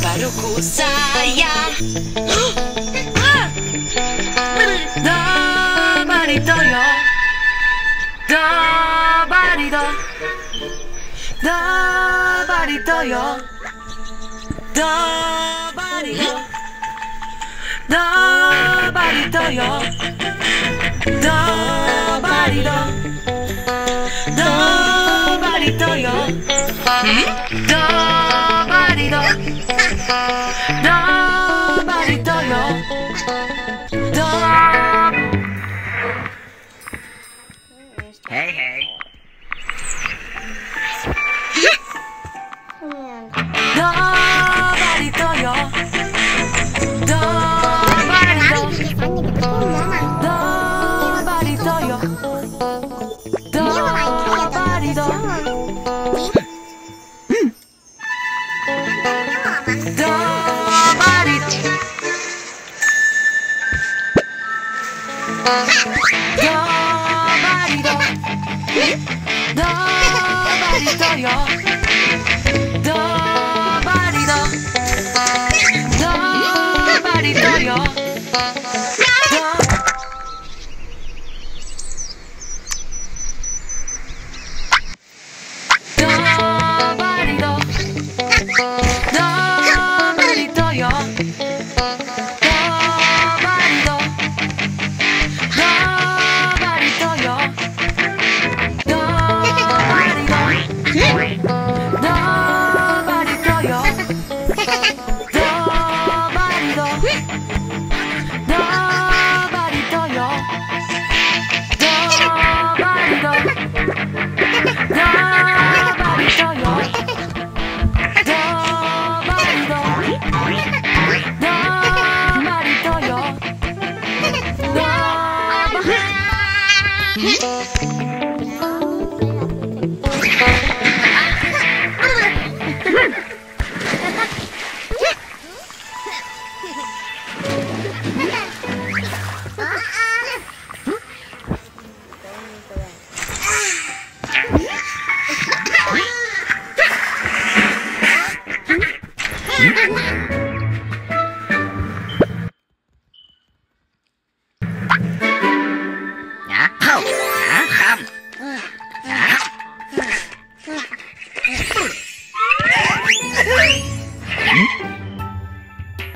baruku saya Gabarido yo Gabarido Gabarido yo Gabarido Gabarido yo Gabarido 더 많이 더, 더 많이 더려.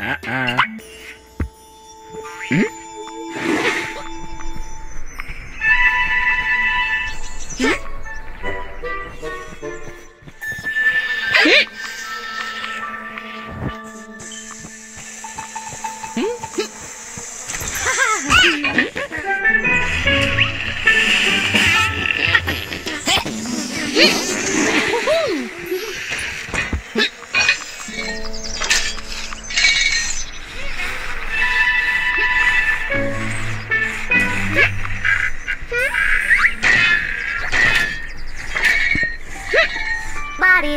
Uh-uh. Hmm?